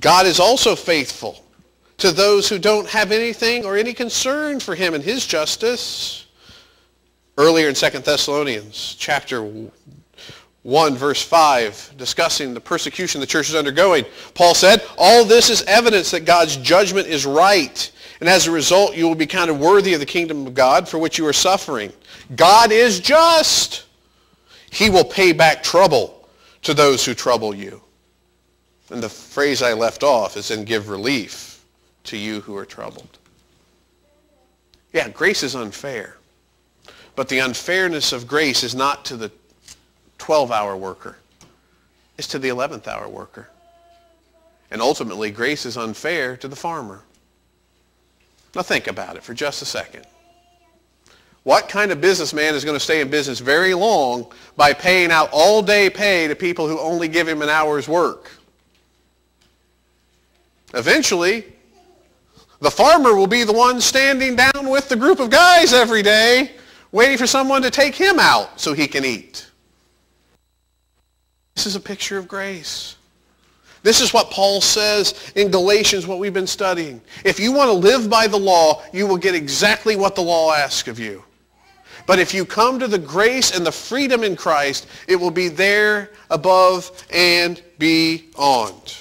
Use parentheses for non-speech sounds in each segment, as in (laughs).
God is also faithful to those who don't have anything or any concern for him and his justice. Earlier in 2 Thessalonians chapter 1 verse 5 discussing the persecution the church is undergoing, Paul said, all this is evidence that God's judgment is right. And as a result, you will be counted worthy of the kingdom of God for which you are suffering. God is just. He will pay back trouble to those who trouble you. And the phrase I left off is and give relief to you who are troubled. Yeah, grace is unfair. But the unfairness of grace is not to the 12-hour worker. It's to the 11th hour worker. And ultimately, grace is unfair to the farmer. Now think about it for just a second. What kind of businessman is going to stay in business very long by paying out all day pay to people who only give him an hour's work? Eventually, the farmer will be the one standing down with the group of guys every day waiting for someone to take him out so he can eat. This is a picture of grace. This is what Paul says in Galatians, what we've been studying. If you want to live by the law, you will get exactly what the law asks of you. But if you come to the grace and the freedom in Christ, it will be there above and beyond.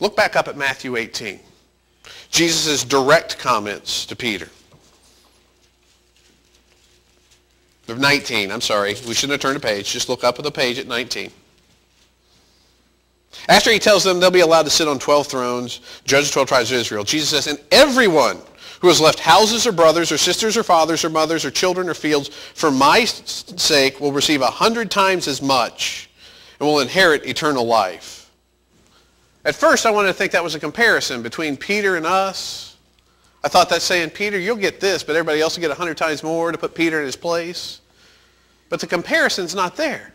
Look back up at Matthew 18. Jesus' direct comments to Peter. 19, I'm sorry. We shouldn't have turned a page. Just look up at the page at 19. After he tells them they'll be allowed to sit on 12 thrones, judge the 12 tribes of Israel, Jesus says, and everyone who has left houses or brothers or sisters or fathers or mothers or children or fields for my sake will receive a hundred times as much and will inherit eternal life. At first, I wanted to think that was a comparison between Peter and us. I thought that's saying, Peter, you'll get this, but everybody else will get a hundred times more to put Peter in his place. But the comparison's not there.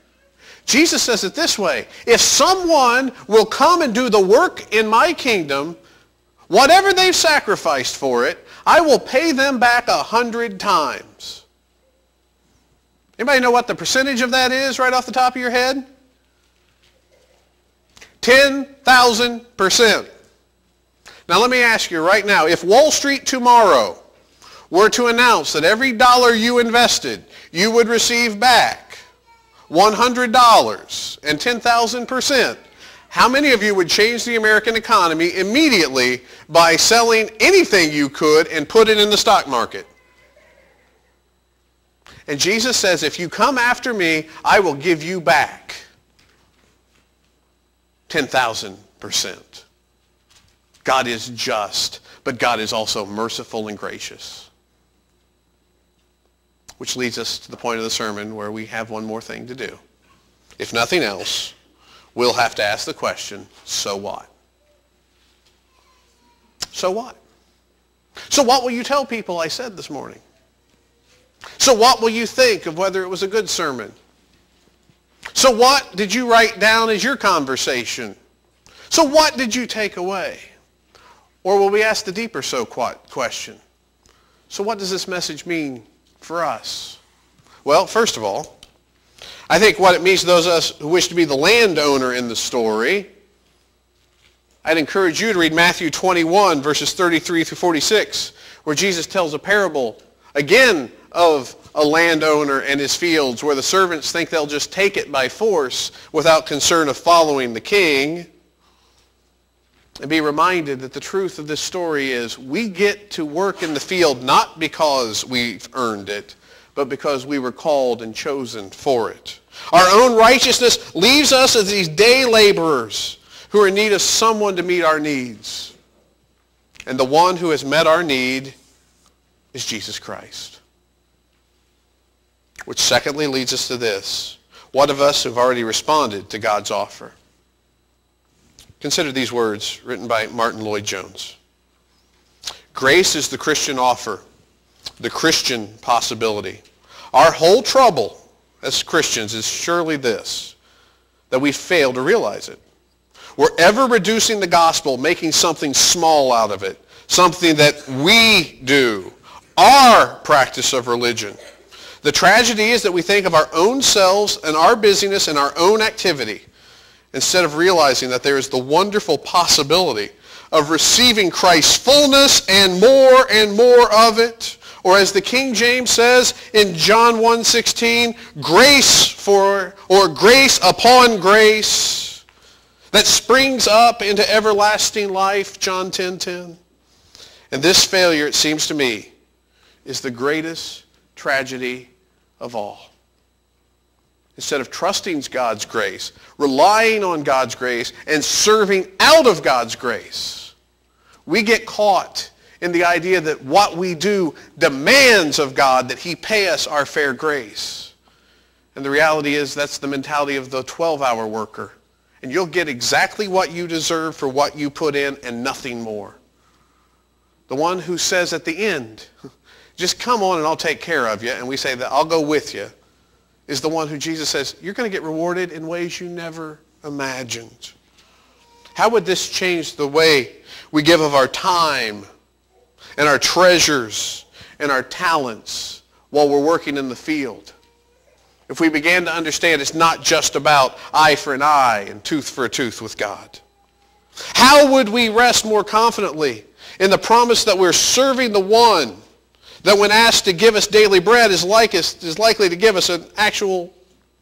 Jesus says it this way, if someone will come and do the work in my kingdom, whatever they've sacrificed for it, I will pay them back a hundred times. Anybody know what the percentage of that is right off the top of your head? 10,000%. Now let me ask you right now, if Wall Street tomorrow were to announce that every dollar you invested, you would receive back $100 and 10,000%, how many of you would change the American economy immediately by selling anything you could and put it in the stock market? And Jesus says, if you come after me, I will give you back 10,000%. God is just, but God is also merciful and gracious. Which leads us to the point of the sermon where we have one more thing to do. If nothing else, we'll have to ask the question, so what? So what? So what will you tell people I said this morning? So what will you think of whether it was a good sermon? So what did you write down as your conversation? So what did you take away? Or will we ask the deeper so question? So what does this message mean for us? Well, first of all, I think what it means to those of us who wish to be the landowner in the story, I'd encourage you to read Matthew 21, verses 33 through 46, where Jesus tells a parable, again, of a landowner and his fields, where the servants think they'll just take it by force without concern of following the king. And be reminded that the truth of this story is we get to work in the field not because we've earned it, but because we were called and chosen for it. Our own righteousness leaves us as these day laborers who are in need of someone to meet our needs. And the one who has met our need is Jesus Christ. Which secondly leads us to this. What of us who've already responded to God's offer? Consider these words written by Martyn Lloyd-Jones. Grace is the Christian offer, the Christian possibility. Our whole trouble as Christians is surely this, that we fail to realize it. We're ever reducing the gospel, making something small out of it, something that we do, our practice of religion. The tragedy is that we think of our own selves and our busyness and our own activity. instead of realizing that there is the wonderful possibility of receiving Christ's fullness and more and more of it. Or as the King James says in John 1.16, grace for, or grace upon grace that springs up into everlasting life, John 10.10. 10. And this failure, it seems to me, is the greatest tragedy of all. Instead of trusting God's grace, relying on God's grace, and serving out of God's grace, we get caught in the idea that what we do demands of God that he pay us our fair grace. And the reality is that's the mentality of the 12-hour worker. And you'll get exactly what you deserve for what you put in and nothing more. The one who says at the end, (laughs) just come on and I'll take care of you. And we say that I'll go with you is the one who Jesus says, you're going to get rewarded in ways you never imagined. How would this change the way we give of our time and our treasures and our talents while we're working in the field? If we began to understand it's not just about eye for an eye and tooth for a tooth with God. How would we rest more confidently in the promise that we're serving the one that when asked to give us daily bread is, like is likely to give us an actual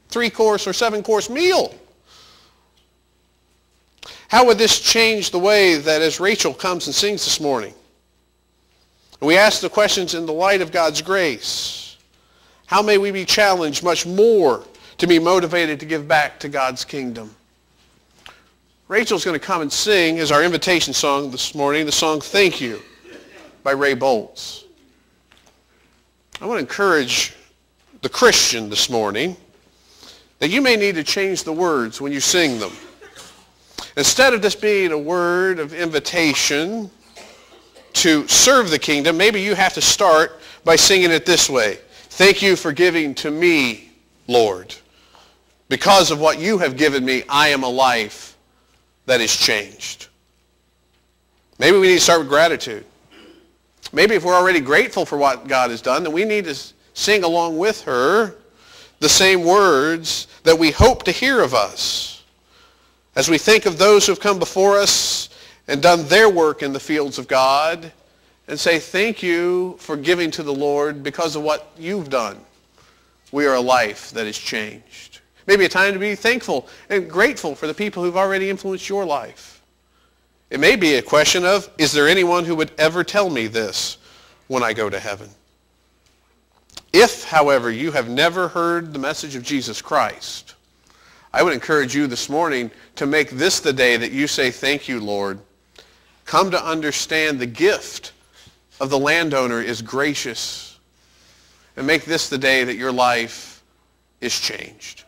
three-course or seven-course meal. How would this change the way that as Rachel comes and sings this morning, we ask the questions in the light of God's grace, how may we be challenged much more to be motivated to give back to God's kingdom? Rachel's going to come and sing as our invitation song this morning, the song Thank You by Ray Boltz. I want to encourage the Christian this morning that you may need to change the words when you sing them. Instead of this being a word of invitation to serve the kingdom, maybe you have to start by singing it this way. Thank you for giving to me, Lord. Because of what you have given me, I am a life that is changed. Maybe we need to start with gratitude. Maybe if we're already grateful for what God has done, then we need to sing along with her the same words that we hope to hear of us. As we think of those who have come before us and done their work in the fields of God and say, thank you for giving to the Lord because of what you've done. We are a life that is changed. Maybe a time to be thankful and grateful for the people who've already influenced your life. It may be a question of, is there anyone who would ever tell me this when I go to heaven? If, however, you have never heard the message of Jesus Christ, I would encourage you this morning to make this the day that you say, thank you, Lord. Come to understand the gift of the landowner is gracious. And make this the day that your life is changed.